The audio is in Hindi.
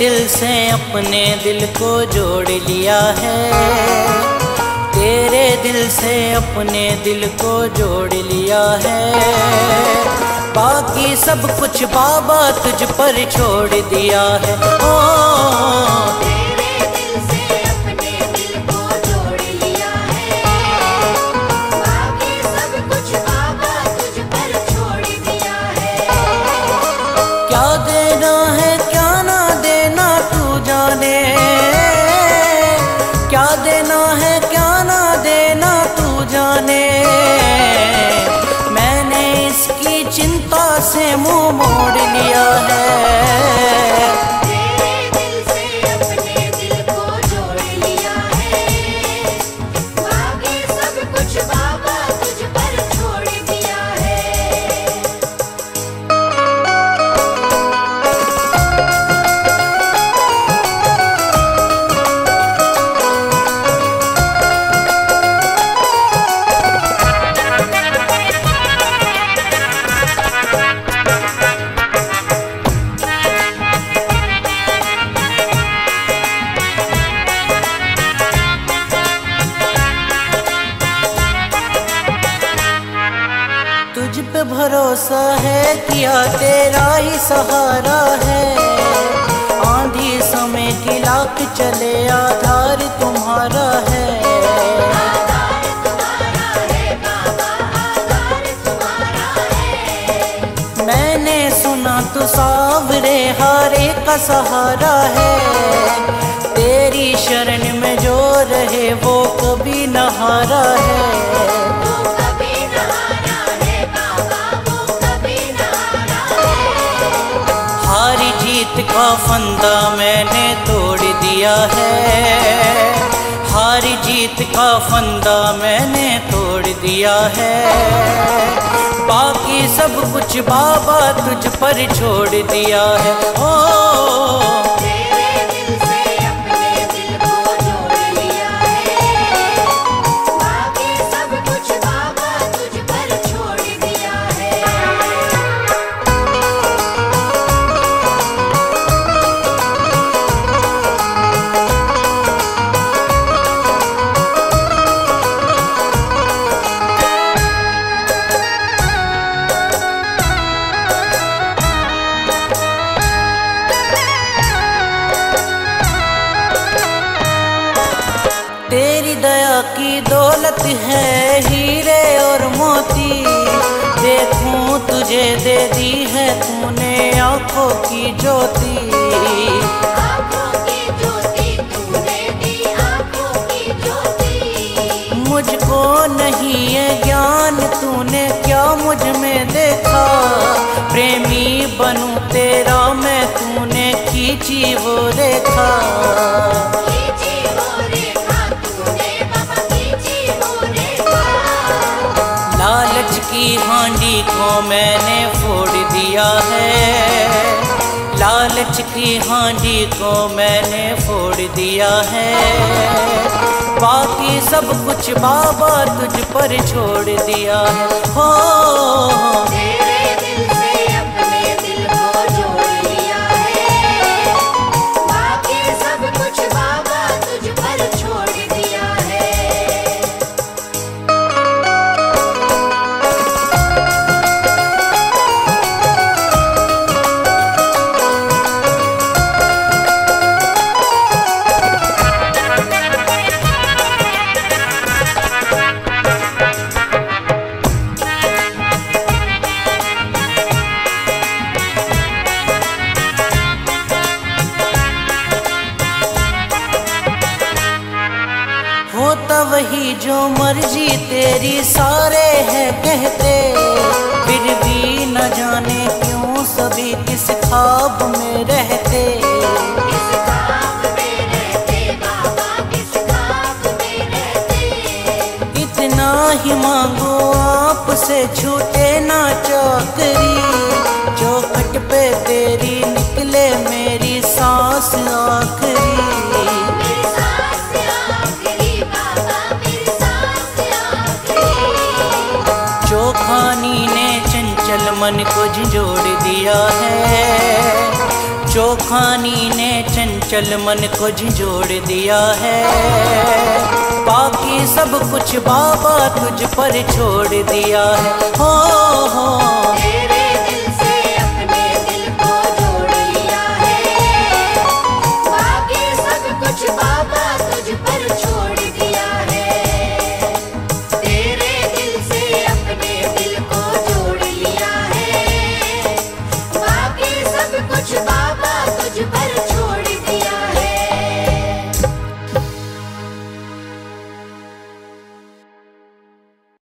दिल से अपने दिल को जोड़ लिया है। तेरे दिल से अपने दिल को जोड़ लिया है। बाकी सब कुछ बाबा तुझ पर छोड़ दिया है। ओ देना है, क्या ना देना तू जाने। मैंने इसकी चिंता से मुँह मोड़ लिया है। भरोसा है किया तेरा ही सहारा है। आंधी समय की लाख चले, आधार तुम्हारा है। मैंने सुना तो सावरे हारे का सहारा है। का फंदा मैंने तोड़ दिया है। हार जीत का फंदा मैंने तोड़ दिया है। बाकी सब कुछ बाबा तुझ पर छोड़ दिया है। ओ की दौलत है हीरे और मोती। देखूँ तुझे दे दी है तूने आँखों की ज्योति। आँखों की ज्योति तूने दी आँखों की ज्योति। मुझको नहीं है ज्ञान तूने क्या मुझमें देखा? प्रेमी बनूं तेरा मैं तूने खींची वो रेखा। की हांडी को मैंने फोड़ दिया है। बाकी सब कुछ बाबा तुझ पर छोड़ दिया है। हो। हो, दिल वही जो मर्ज़ी तेरी सारे है कहते। फिर भी न जाने क्यों सभी किस खाब में रहते मन को झिझोड़ दिया है। चोखानी ने चंचल मन को झिझोड़ दिया है। बाकी सब कुछ बाबा तुझ पर छोड़ दिया है। हो